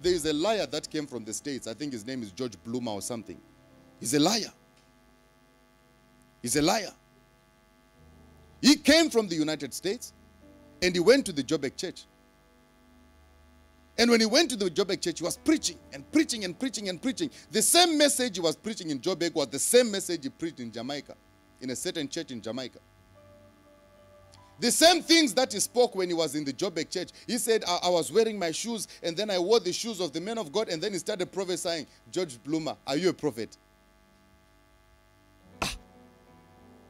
there is a liar that came from the States. I think his name is George Bloomer or something. He's a liar. He's a liar. He came from the United States and he went to the Joburg church. And when he went to the Joburg church, he was preaching and preaching and preaching and preaching. The same message he was preaching in Joburg was the same message he preached in Jamaica, in a certain church in Jamaica. The same things that he spoke when he was in the Joburg church. He said, I, I was wearing my shoes and then I wore the shoes of the men of God and then he started prophesying. George Bloomer, are you a prophet? Ah,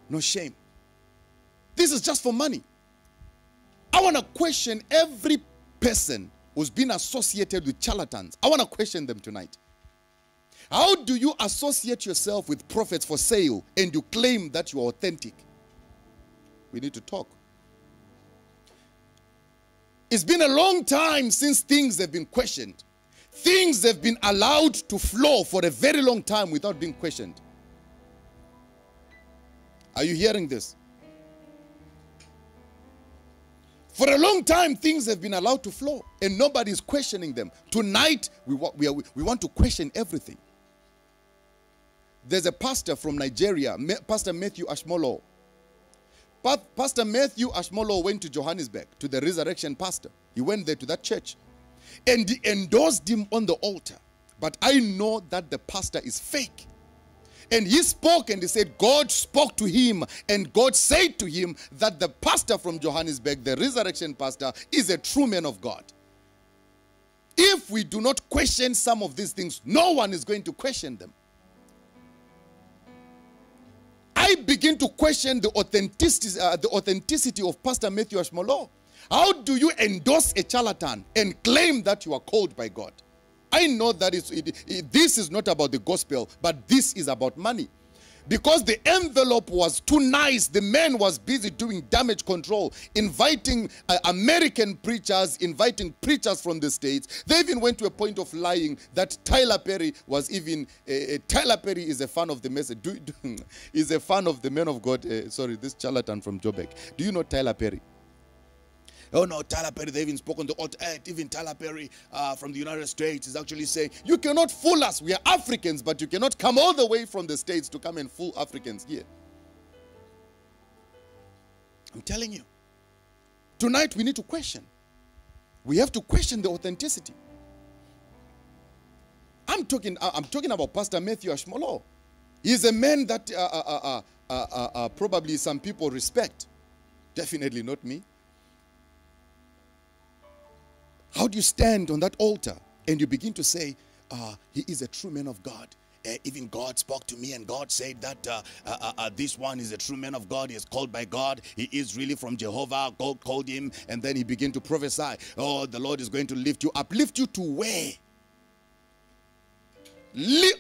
no shame. This is just for money. I want to question every person who's been associated with charlatans. I want to question them tonight. How do you associate yourself with prophets for sale and you claim that you are authentic? We need to talk. It's been a long time since things have been questioned. Things have been allowed to flow for a very long time without being questioned. Are you hearing this? For a long time, things have been allowed to flow and nobody is questioning them. Tonight, we, we, are, we want to question everything. There's a pastor from Nigeria, Pastor Matthew Ashmolo. Pa- Pastor Matthew Ashmolo went to Johannesburg to the resurrection pastor. He went there to that church and he endorsed him on the altar. But I know that the pastor is fake. And he spoke and he said, God spoke to him, and God said to him that the pastor from Johannesburg, the resurrection pastor, is a true man of God. If we do not question some of these things, no one is going to question them. I begin to question the authenticity, uh, the authenticity of Pastor Matthew Ashmolo. How do you endorse a charlatan and claim that you are called by God? I know that it, it- this is not about the gospel, but this is about money. Because the envelope was too nice, the man was busy doing damage control, inviting uh, American preachers, inviting preachers from the States. They even went to a point of lying that Tyler Perry was even, uh, uh, Tyler Perry is a fan of the message, do, do, is a fan of the man of God. Uh, sorry, this charlatan from Joburg. Do you know Tyler Perry? Oh no, Tyler Perry, they even spoken to eh, Even Tyler Perry uh, from the United States is actually saying, You cannot fool us. We are Africans, but you cannot come all the way from the States to come and fool Africans here. I'm telling you. Tonight we need to question. We have to question the authenticity. I'm talking, uh, I'm talking about Pastor Matthew Ashmolo. He's a man that uh, uh, uh, uh, uh, probably some people respect. Definitely not me. How do you stand on that altar and you begin to say, uh, He is a true man of God? Uh, even God spoke to me, and God said that uh, uh, uh, uh, this one is a true man of God. He is called by God. He is really from Jehovah. God called him, and then he began to prophesy. Oh, the Lord is going to lift you up. Lift you to where?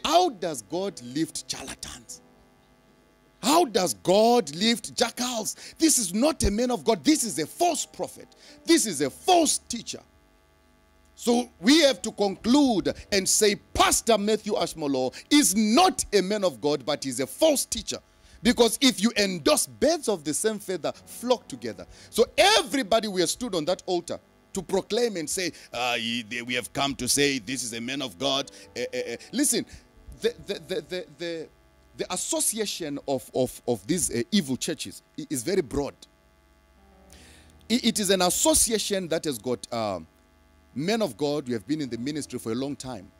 How does God lift charlatans? How does God lift jackals? This is not a man of God. This is a false prophet. This is a false teacher. So we have to conclude and say Pastor Matthew Ashmolo is not a man of God, but he's a false teacher. Because if you endorse birds of the same feather flock together. So everybody we have stood on that altar to proclaim and say, uh, we have come to say this is a man of God. Eh, eh. Listen, the, the, the, the, the, association of, of, of these uh, evil churches is very broad. It is an association that has got um, men of God who have been in the ministry for a long time.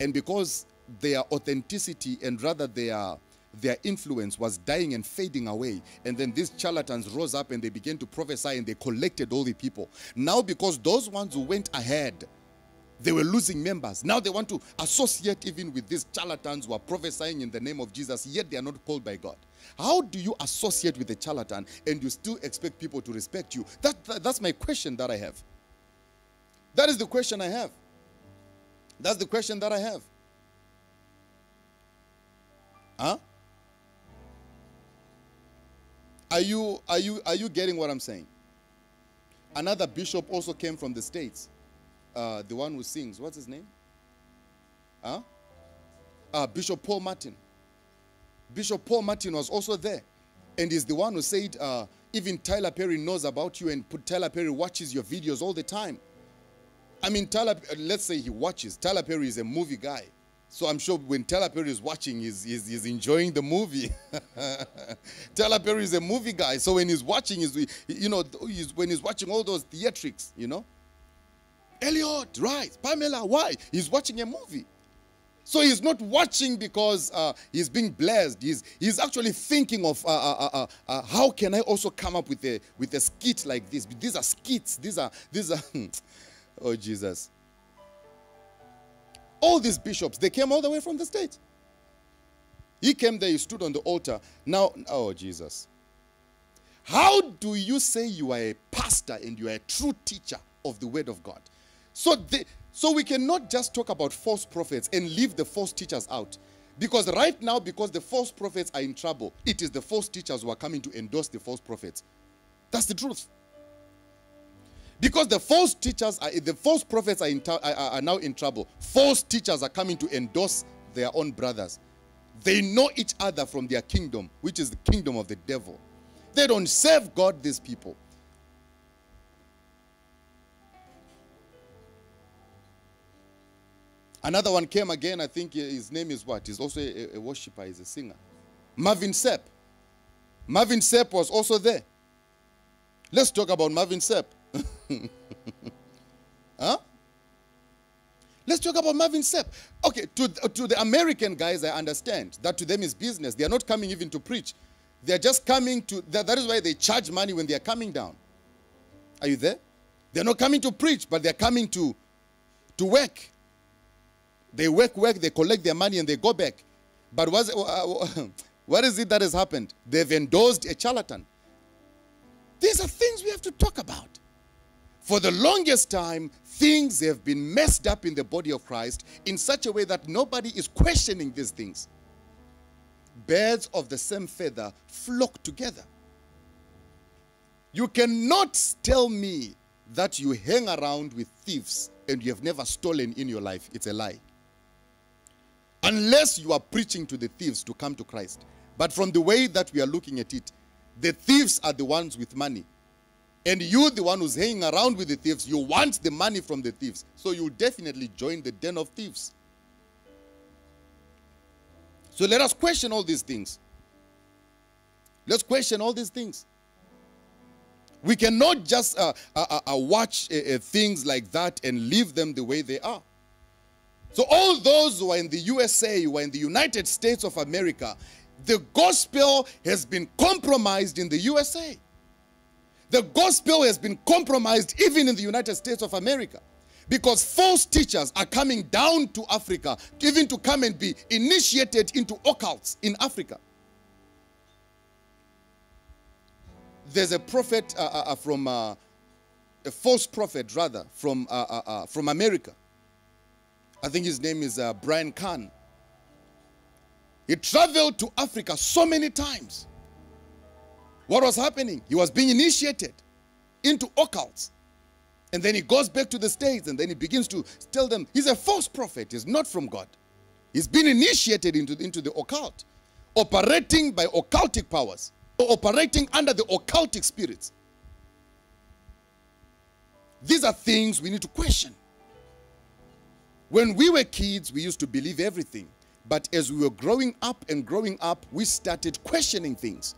And because their authenticity and rather their their influence was dying and fading away. And then these charlatans rose up and they began to prophesy and they collected all the people. Now, because those ones who went ahead, they were losing members. Now they want to associate even with these charlatans who are prophesying in the name of Jesus, yet they are not called by God. How do you associate with a charlatan and you still expect people to respect you? That, that- that's my question that I have. That is the question I have. That's the question that I have. Huh? Are you are you are you getting what I'm saying? Another bishop also came from the states. Uh, the one who sings. What's his name? Huh? Uh, Bishop Paul Morton. Bishop Paul Morton was also there, and is the one who said, uh, even Tyler Perry knows about you, and put Tyler Perry watches your videos all the time. I mean, Tyler, uh, let's say he watches. Tyler Perry is a movie guy. So I'm sure when Tyler Perry is watching, he's, he's, he's enjoying the movie. Tyler Perry is a movie guy. So when he's watching, he's, you know, he's, when he's watching all those theatrics, you know. Elliot, right. Pamela, why? He's watching a movie. So he's not watching because uh, he's being blessed. He's, he's actually thinking of uh, uh, uh, uh how can I also come up with a, with a skit like this. These are skits. These are, these are, oh Jesus. All these bishops, they came all the way from the States. He came there, he stood on the altar. Now, oh Jesus. How do you say you are a pastor and you are a true teacher of the word of God? So, they, so we cannot just talk about false prophets and leave the false teachers out. Because right now, because the false prophets are in trouble, it is the false teachers who are coming to endorse the false prophets. That's the truth. Because the false teachers, are, the false prophets are, in, are, are now in trouble. False teachers are coming to endorse their own brothers. They know each other from their kingdom, which is the kingdom of the devil. They don't serve God, these people. Another one came again. I think his name is what? He's also a, a worshiper, he's a singer. Marvin Sapp. Marvin Sapp was also there. Let's talk about Marvin Sapp. huh? Let's talk about Marvin Sapp. Okay, to, to the American guys, I understand that to them is business. They are not coming even to preach. They are just coming to, that, that is why they charge money when they are coming down. Are you there? They're not coming to preach, but they're coming to, to work. They work, work, they collect their money and they go back. But what's, uh, what is it that has happened? They've endorsed a charlatan. These are things we have to talk about. For the longest time, things have been messed up in the body of Christ in such a way that nobody is questioning these things. Birds of the same feather flock together. You cannot tell me that you hang around with thieves and you have never stolen in your life. It's a lie. Unless you are preaching to the thieves to come to Christ. But from the way that we are looking at it, the thieves are the ones with money. And you, the one who's hanging around with the thieves, you want the money from the thieves. So you definitely join the den of thieves. So let us question all these things. Let's question all these things. We cannot just uh, uh, uh, uh watch uh, uh, things like that and leave them the way they are. So, all those who are in the USA, who are in the United States of America, the gospel has been compromised in the USA. The gospel has been compromised even in the United States of America because false teachers are coming down to Africa, even to come and be initiated into occults in Africa. There's a prophet uh, uh, uh from, uh, a false prophet rather, from, uh, uh, from America I think his name is Brian Carn. He traveled to Africa so many times. What was happening? He was being initiated into occults. And then he goes back to the States and then he begins to tell them he's a false prophet. He's not from God. He's been initiated into, into the occult, operating by occultic powers, or operating under the occultic spirits. These are things we need to question. When we were kids, we used to believe everything. But as we were growing up and growing up, we started questioning things.